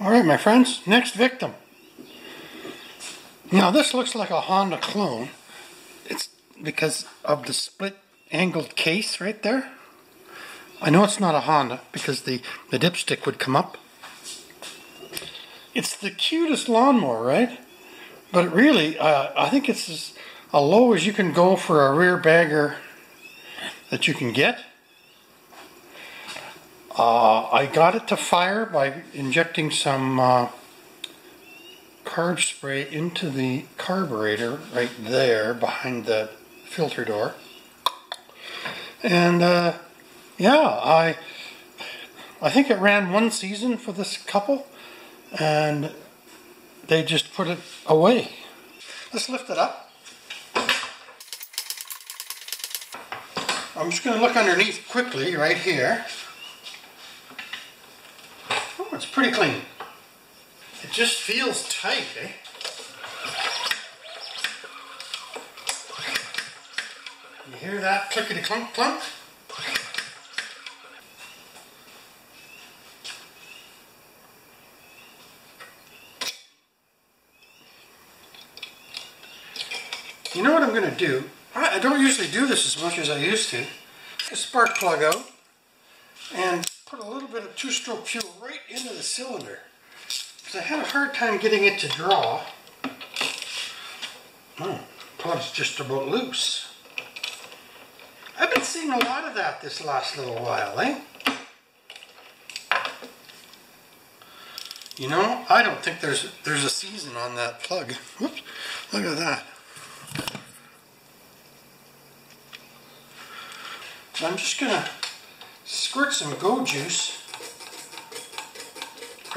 All right, my friends, next victim. Now this looks like a Honda clone. It's because of the split angled case right there. I know it's not a Honda because the, the dipstick would come up. It's the cutest lawnmower, right? But really, uh, I think it's as low as you can go for a rear bagger that you can get. Uh, I got it to fire by injecting some uh, carb spray into the carburetor right there behind the filter door. And uh, yeah, I I think it ran one season for this couple, and they just put it away. Let's lift it up. I'm just going to look underneath quickly right here. It's pretty clean. It just feels tight, eh? You hear that clickety clunk clunk? You know what I'm going to do? I don't usually do this as much as I used to. Take a spark plug out and put a little bit of two-stroke fuel right into the cylinder. Because I had a hard time getting it to draw. Oh, plug's just about loose. I've been seeing a lot of that this last little while, eh? You know, I don't think there's there's a season on that plug. Whoops, look at that. I'm just to squirt some go juice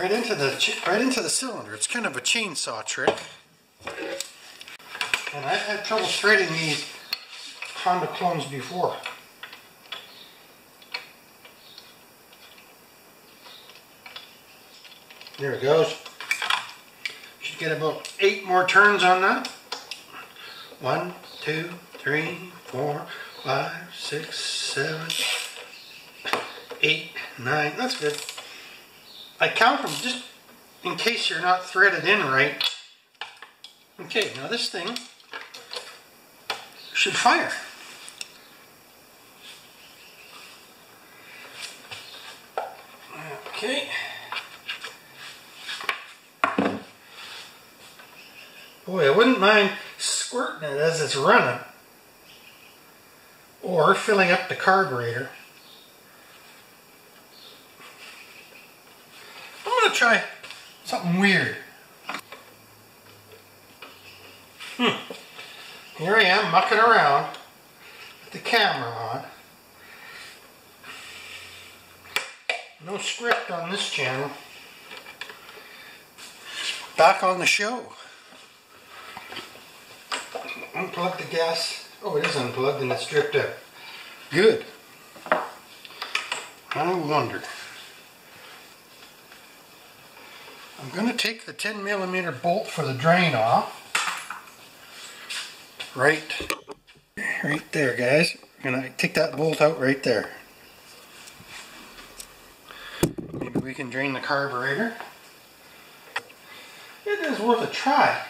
right into the right into the cylinder. It's kind of a chainsaw trick. And I've had trouble threading these Honda clones before. There it goes. Should get about eight more turns on that. One, two, three, four, five, six, seven, eight, nine. That's good. I count them just in case you're not threaded in right. Okay, now this thing should fire. Okay. Boy, I wouldn't mind squirting it as it's running or filling up the carburetor. I'm to try something weird. Hmm. Here I am mucking around with the camera on. No script on this channel. Back on the show. Unplug the gas Oh, it is unplugged and it's dripped out. Good. I wonder. I'm going to take the 10 millimeter bolt for the drain off. Right, right there, guys. I'm going to take that bolt out right there. Maybe we can drain the carburetor. It is worth a try.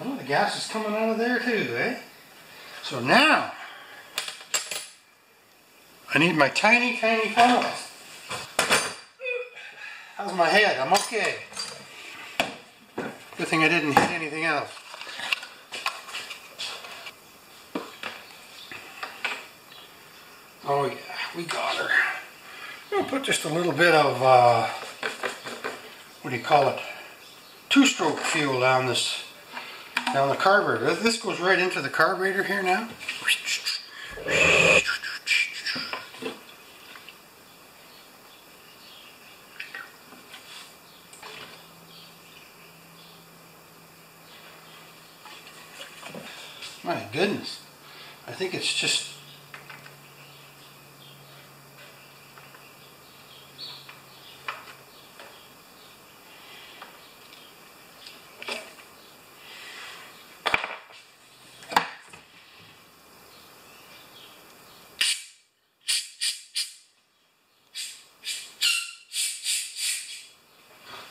Oh, the gas is coming out of there too, eh? So now, I need my tiny, tiny funnels. How's my head? I'm okay. Good thing I didn't hit anything else. Oh yeah, we got her. I'm gonna put just a little bit of, uh, what do you call it? Two-stroke fuel down this down the carburetor, this goes right into the carburetor here now. think it's just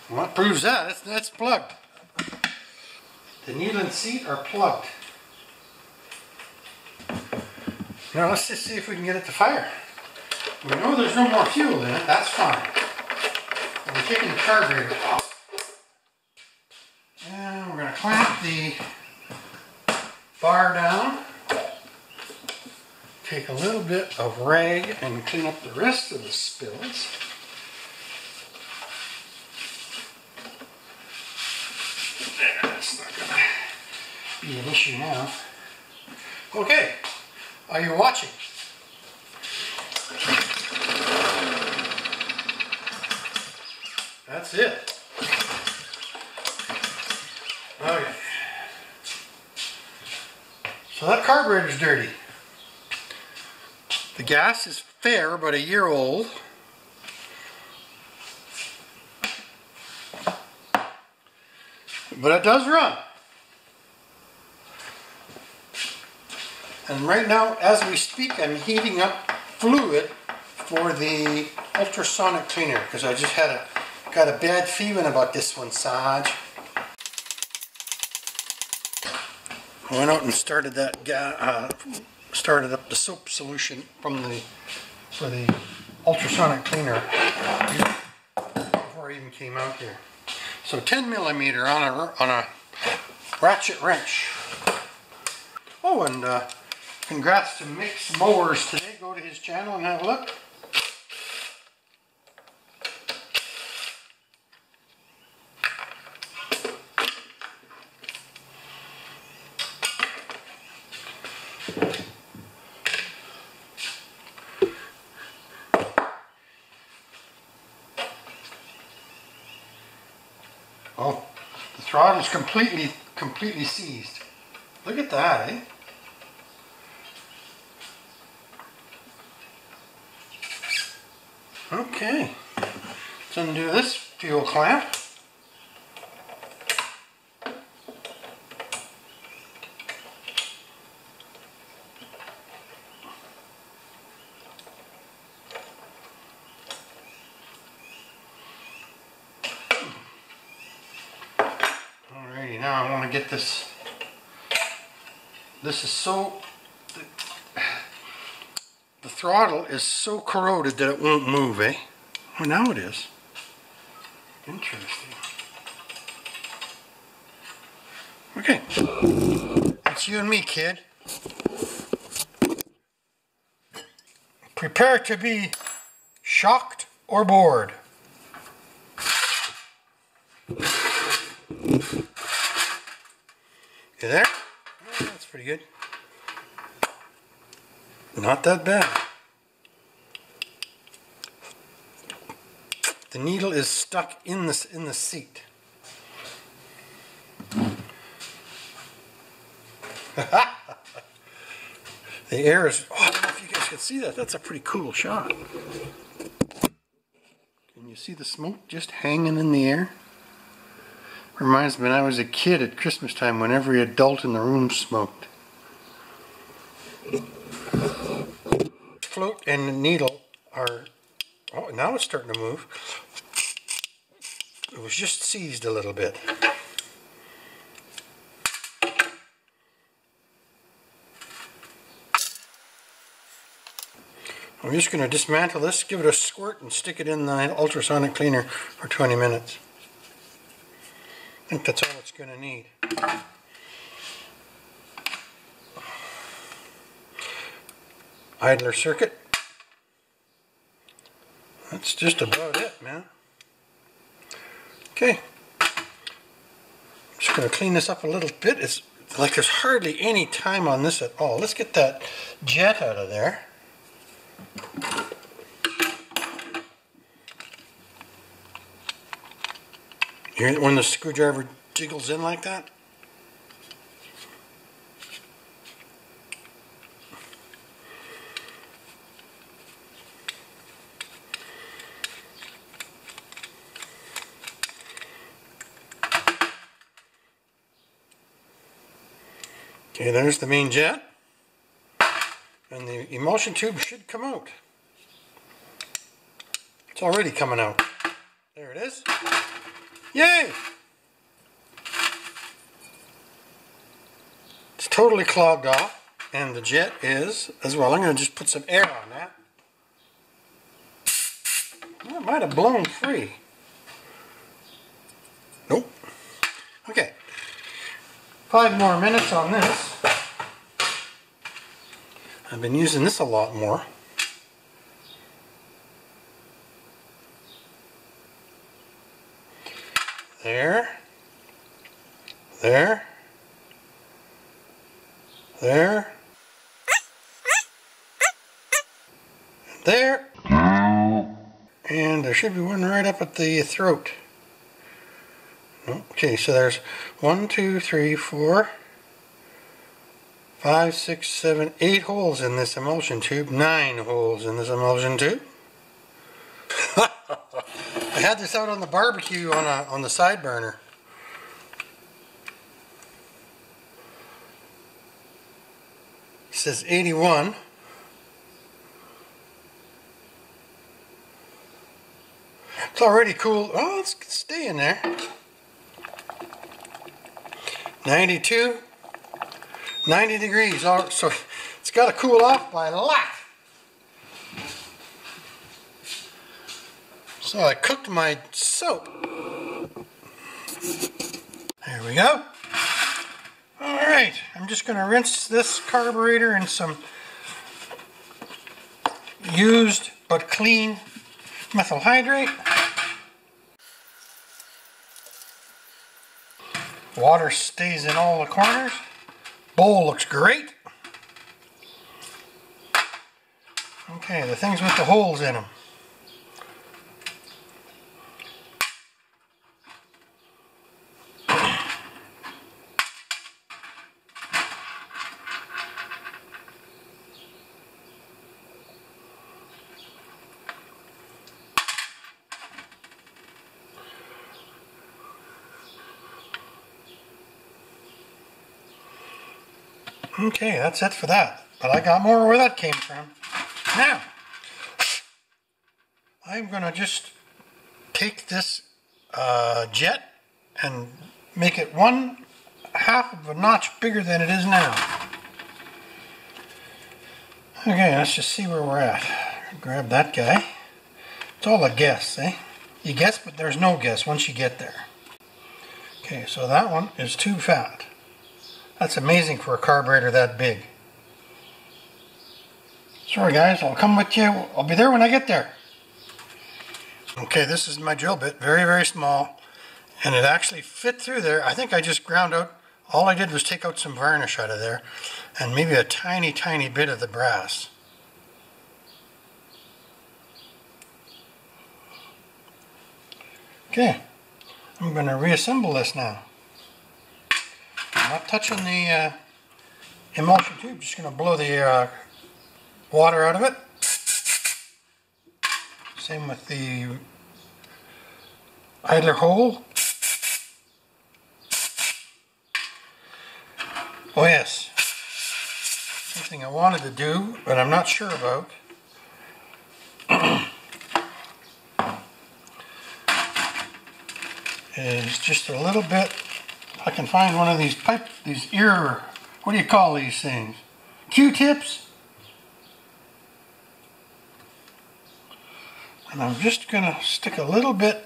Well, that proves that. That's, that's plugged. The needle and seat are plugged. Now let's just see if we can get it to fire. We know there's no more fuel in it, that's fine. We're taking the carburetor off. And we're going to clamp the bar down. Take a little bit of rag and clean up the rest of the spills. There, that's not going to be an issue now. Okay, are you watching? That's it. Oh, okay. So that carburetor's dirty. The gas is fair, about a year old. But it does run. And right now, as we speak, I'm heating up fluid for the ultrasonic cleaner because I just had a got a bad feeling about this one, Sarge. I went out and started that uh, started up the soap solution from the for the ultrasonic cleaner before I even came out here. So 10 millimeter on a on a ratchet wrench. Oh, and uh, congrats to Mix Mowers today. Go to his channel and have a look. Oh, the throttle's completely, completely seized. Look at that, eh? Okay, let's undo this fuel clamp. Alrighty, now I want to get this. This is so. The throttle is so corroded that it won't move, eh? Oh, now it is. Interesting. Okay. It's you and me, kid. Prepare to be shocked or bored. You there? That's pretty good. Not that bad. The needle is stuck in the, in the seat. the air is, oh, I don't know if you guys can see that. That's a pretty cool shot. Can you see the smoke just hanging in the air? Reminds me when I was a kid at Christmas time when every adult in the room smoked. Float and needle are, oh, now it's starting to move. It was just seized a little bit. I'm just going to dismantle this, give it a squirt, and stick it in the ultrasonic cleaner for 20 minutes. I think that's all it's going to need. Idler circuit. That's just about it, man. Okay. I'm just going to clean this up a little bit. It's like there's hardly any time on this at all. Let's get that jet out of there. When the screwdriver jiggles in like that? Okay, there's the main jet. And the emulsion tube should come out. It's already coming out. There it is. Yay! It's totally clogged off and the jet is as well. I'm going to just put some air on that. It might have blown free. Nope. Okay. Five more minutes on this. I've been using this a lot more. There. There. There. There. And there should be one right up at the throat. Okay, so there's one, two, three, four, five, six, seven, eight holes in this emulsion tube. Nine holes in this emulsion tube. I had this out on the barbecue on a on the side burner. It says 81. It's already cool. Oh, it's staying there. 92, 90 degrees. All right, So it's got to cool off by a lot. So I cooked my soap. There we go. Alright, I'm just going to rinse this carburetor in some used but clean methyl hydrate. Water stays in all the corners. Bowl looks great. Okay, the things with the holes in them. Okay, that's it for that. But I got more where that came from. Now, I'm going to just take this uh, jet and make it one half of a notch bigger than it is now. Okay, let's just see where we're at. Grab that guy. It's all a guess, eh? You guess, but there's no guess once you get there. Okay, so that one is too fat. That's amazing for a carburetor that big. Sorry guys, I'll come with you. I'll be there when I get there. Okay, this is my drill bit, very, very small. And it actually fit through there. I think I just ground out, all I did was take out some varnish out of there and maybe a tiny, tiny bit of the brass. Okay, I'm going to reassemble this now. I'm not touching the uh, emulsion tube, just going to blow the uh, water out of it. Same with the idler hole. Oh yes, something I wanted to do, but I'm not sure about. is just a little bit I can find one of these pipe, these ear, what do you call these things? Q-tips? And I'm just going to stick a little bit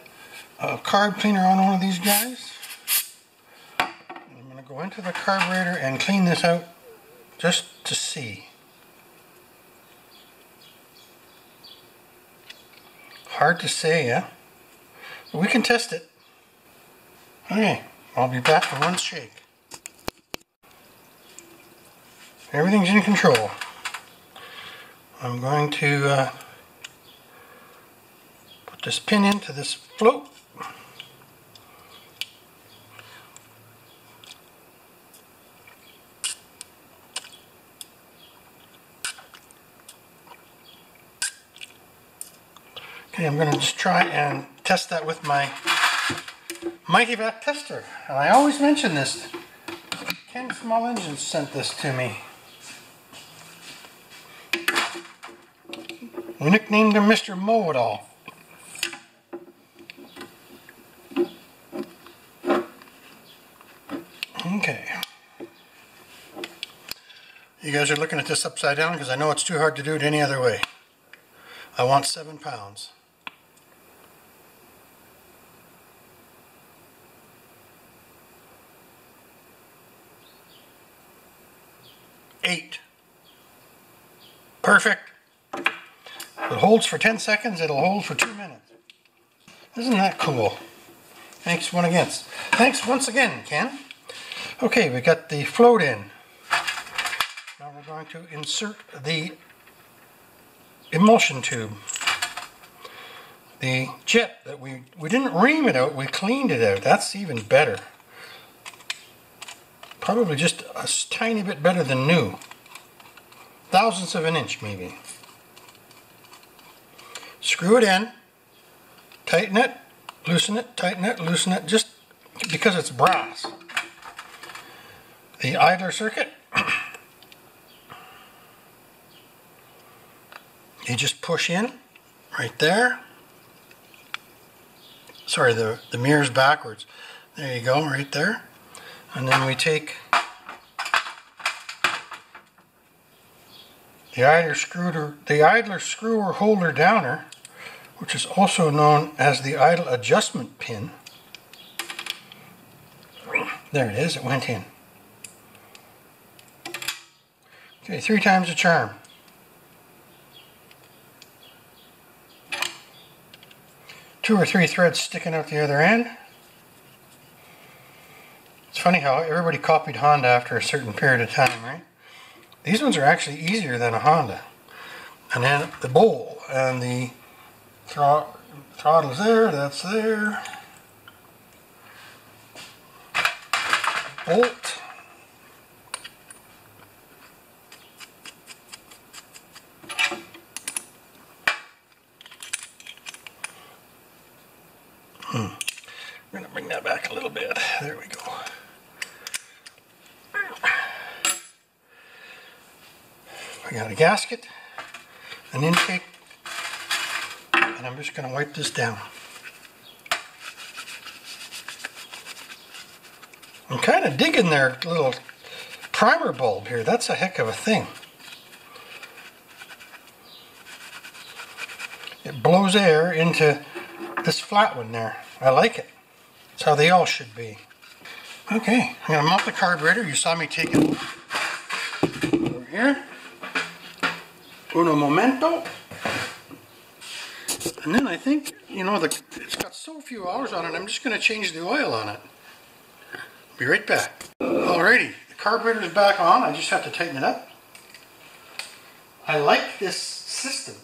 of carb cleaner on one of these guys. I'm going to go into the carburetor and clean this out just to see. Hard to say, yeah? But we can test it. Okay. I'll be back for one shake. Everything's in control. I'm going to uh, put this pin into this float. Okay, I'm going to just try and test that with my Mityvac Tester. And I always mention this. Ken Small Engines sent this to me. We nicknamed him Mr. Mow-It-All. Okay. You guys are looking at this upside down because I know it's too hard to do it any other way. I want seven pounds. Eight. Perfect. If it holds for 10 seconds, it'll hold for two minutes. Isn't that cool? Thanks one again. Thanks once again, Ken. Okay, we got the float in. Now we're going to insert the emulsion tube. The jet that we, we didn't ream it out, we cleaned it out. That's even better. Probably just a tiny bit better than new. Thousandths of an inch maybe. Screw it in, tighten it, loosen it, tighten it, loosen it, just because it's brass. The idler circuit, you just push in right there. Sorry, the, the mirror's backwards. There you go, right there. And then we take the idler screw, the idler screw or holder downer which is also known as the idle adjustment pin. There it is, it went in. Okay, three times the charm. Two or three threads sticking out the other end. It's funny how everybody copied Honda after a certain period of time, right? These ones are actually easier than a Honda. And then the bowl and the throttle's there, that's there. Bolt. Hmm. We're going to bring that back a little bit. There we go. I got a gasket, an intake and I'm just going to wipe this down. I'm kind of digging their little primer bulb here. That's a heck of a thing. It blows air into this flat one there. I like it. That's how they all should be. Okay, I'm going to mount the carburetor. You saw me take it over here. Uno momento. And then I think, you know, the, it's got so few hours on it, I'm just going to change the oil on it. Be right back. Alrighty, the carburetor is back on. I just have to tighten it up. I like this system.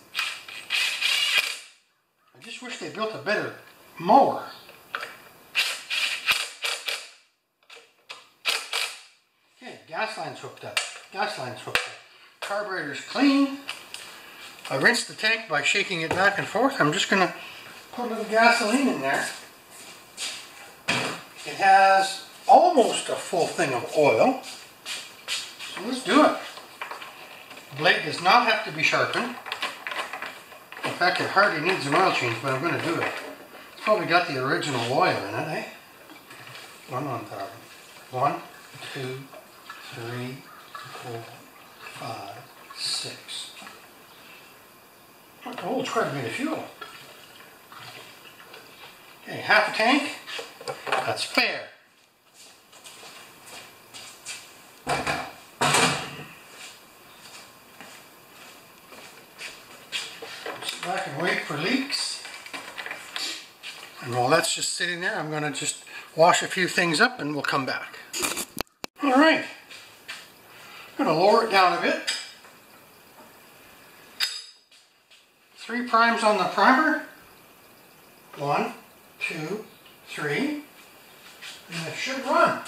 I just wish they built a better mower. Okay, gas line's hooked up. Gas line's hooked up. Carburetor's clean. I rinsed the tank by shaking it back and forth. I'm just going to put a little gasoline in there. It has almost a full thing of oil. So let's do it. The blade does not have to be sharpened. In fact, it hardly needs an oil change, but I'm going to do it. It's probably got the original oil in it, eh? One on top. One, two, three, four, five, six. Oh, it's quite a bit of fuel. Okay, half a tank. That's fair. Sit back and wait for leaks. And while that's just sitting there, I'm going to just wash a few things up and we'll come back. All right. I'm going to lower it down a bit. Three primes on the primer. One, two, three, and it should run.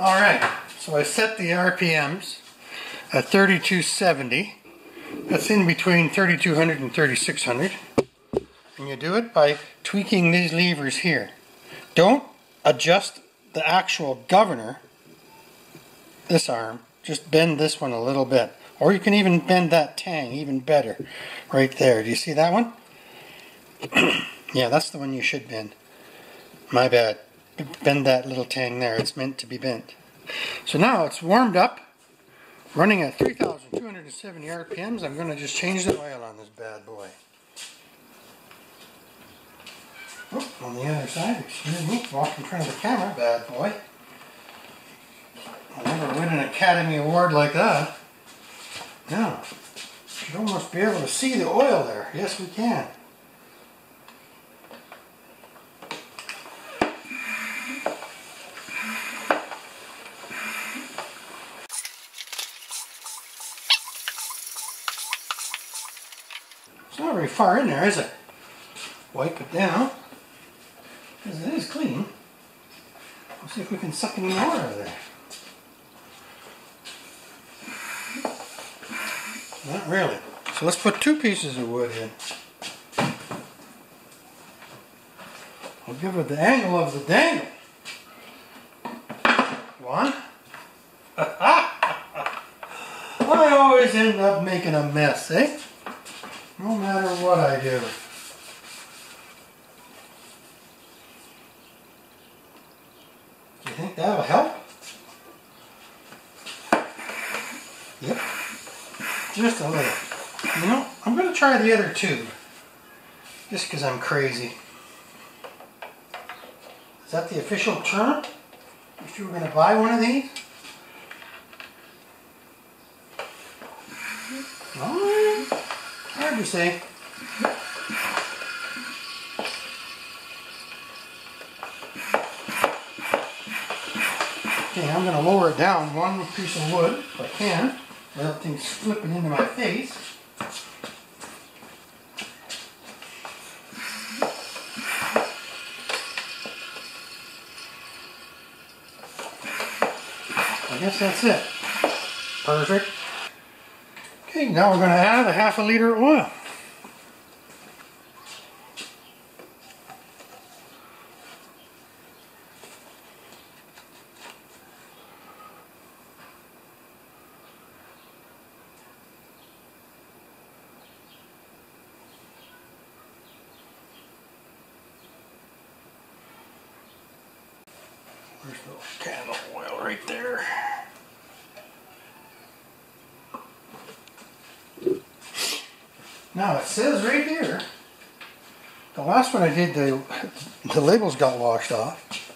All right, so I set the RPMs at 3270. That's in between 3200 and 3600. And you do it by tweaking these levers here. Don't adjust the actual governor, this arm, just bend this one a little bit. Or you can even bend that tang even better right there. Do you see that one? yeah, that's the one you should bend. My bad. Bend that little tang there. It's meant to be bent. So now it's warmed up, running at 3,270 RPMs. I'm going to just change the oil on this bad boy. Oh, on the other side, excuse me, walk in front of the camera, bad boy. I'll never win an Academy Award like that. Now, should almost be able to see the oil there. Yes, we can. It's not very far in there, is it? Wipe it down. Because it is clean. We'll see if we can suck any more out of there. Not really. So let's put two pieces of wood in. I'll give it the angle of the dangle. One. I always end up making a mess, eh? No matter what I do. You think that'll help? Yep. Just a little. You know, I'm going to try the other tube. Just because I'm crazy. Is that the official term? If you were going to buy one of these? Oh, to say. Okay, I'm going to lower it down one piece of wood if I can without things flipping into my face. I guess that's it. Perfect. Okay, now we're going to add a half a liter of oil. There's the can of oil right there. Now it says right here, the last one I did, the, the labels got washed off.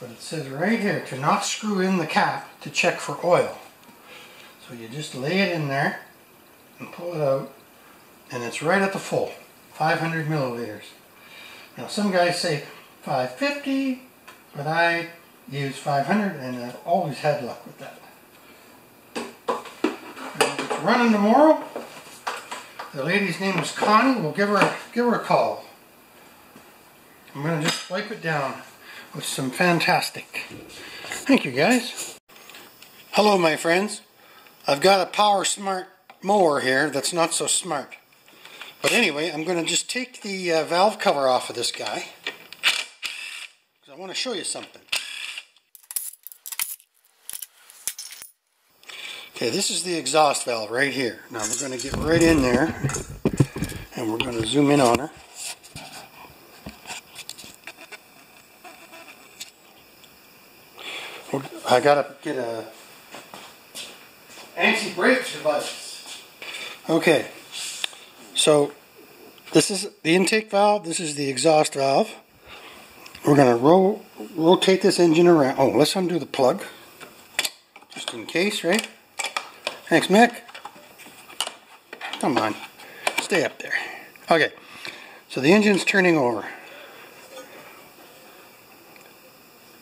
But it says right here to not screw in the cap to check for oil. So you just lay it in there and pull it out and it's right at the full, 500 milliliters. Now some guys say 550, but I use 500 and I've always had luck with that. It's running tomorrow, the lady's name is Connie. We'll give her give her a call. I'm gonna just wipe it down with some fantastic. Thank you guys. Hello my friends. I've got a Powersmart mower here that's not so smart. But anyway, I'm going to just take the uh, valve cover off of this guy. Because I want to show you something. Okay, this is the exhaust valve right here. Now we're going to get right in there and we're going to zoom in on her. I got to get a anti-brake device. Okay, so this is the intake valve, this is the exhaust valve. We're going to ro rotate this engine around. Oh, let's undo the plug, just in case, right? Thanks, Mick. Come on, stay up there. Okay, so the engine's turning over.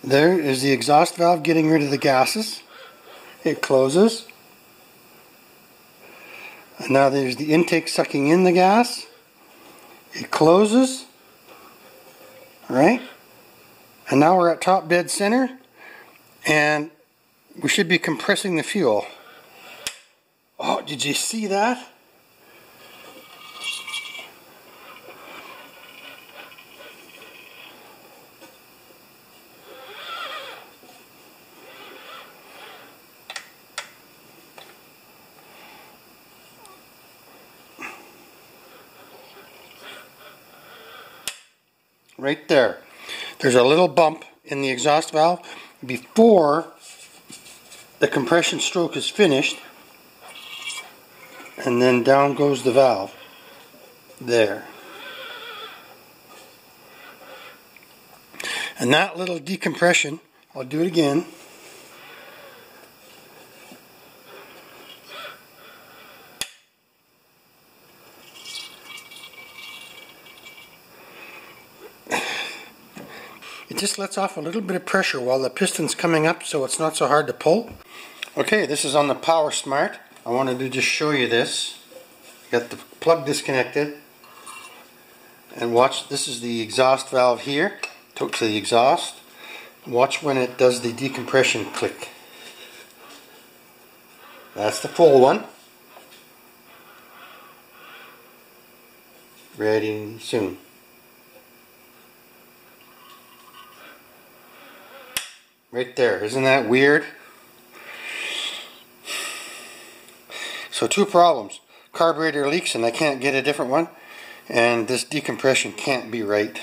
There is the exhaust valve getting rid of the gases. It closes. And now there's the intake sucking in the gas. It closes. Right. And now we're at top dead center. And we should be compressing the fuel. Oh, did you see that? Right there. There's a little bump in the exhaust valve. Before the compression stroke is finished and then down goes the valve. There. And that little decompression I'll do it again It just lets off a little bit of pressure while the piston's coming up so it's not so hard to pull. Okay, this is on the Powersmart. I wanted to just show you this. Got the plug disconnected. And watch, this is the exhaust valve here. Took to the exhaust. Watch when it does the decompression click. That's the full one. Ready soon. Right there. Isn't that weird? So two problems. Carburetor leaks and I can't get a different one. And this decompression can't be right.